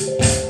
you